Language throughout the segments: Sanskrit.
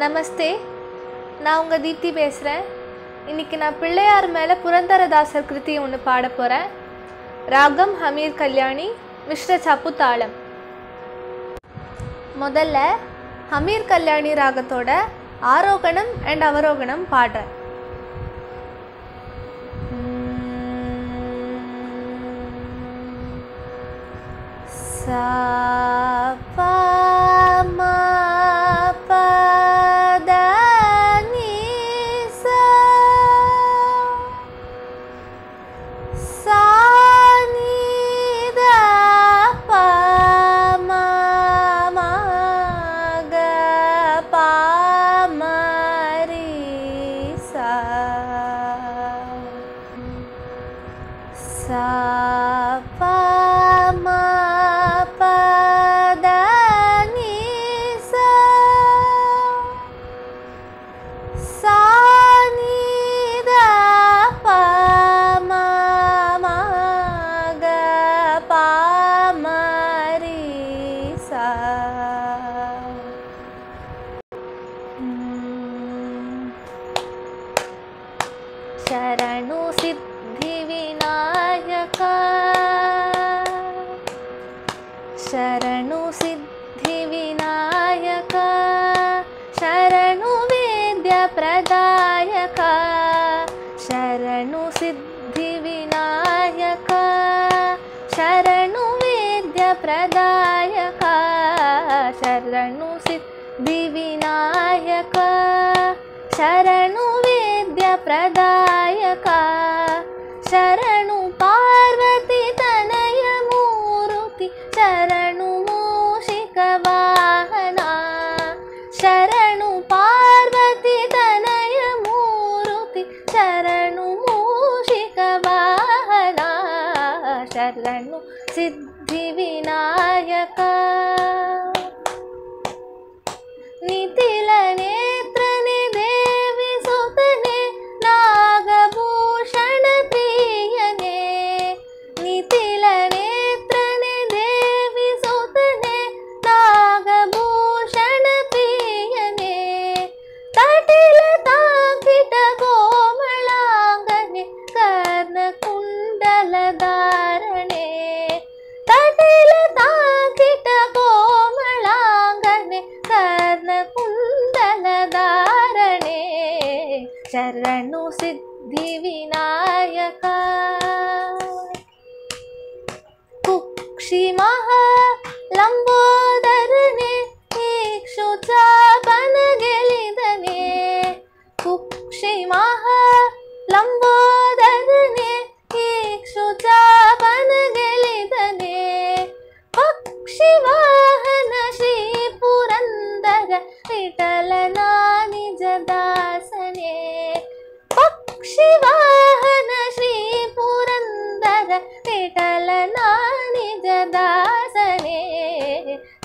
நமஸ்தே. நான் உங்கள் தீப்தி பேசுகிறேன் இன்றைக்கி நான் பிள்ளையார் மேலே புரந்தரதாசர் கிருத்தி ஒன்று பாட போகிறேன் ராகம் ஹமீர் கல்யாணி மிஸ்ர சப்பு தாளம். முதல்ல ஹமீர் கல்யாணி ராகத்தோட ஆரோகணம் அண்ட் அவரோகணம் பாடுறேன். சா sa प्रदायका शरणुसिद्धि विनायका शरणुवेद्य प्रदायका शरणु पार्वती तनय शरणुमूषिकवाहना शरण శరణు సిద్ధి వినాయక నితిలని रणे चरणुसिद्धिविनायक तु कुक्षिमः लम्बोदरणेक्षु च इठलनानि जदासने पक्षिवाहन श्रीपुरन्दर इटलनानि जदासने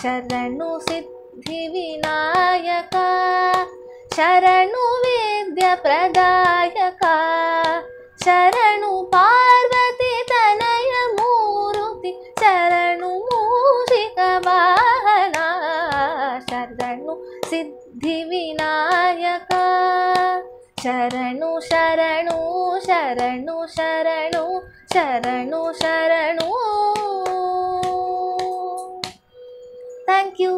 शरणुसिद्धिविनायका शरणु प्रदायका शर ಶರಣು ಸಿದ್ಧಿ ವಿನಾಯಕ ಶರಣು ಶರಣು ಶರಣು ಶರಣು ಶರಣು ಶರಣು ಥ್ಯಾಂಕ್ ಯು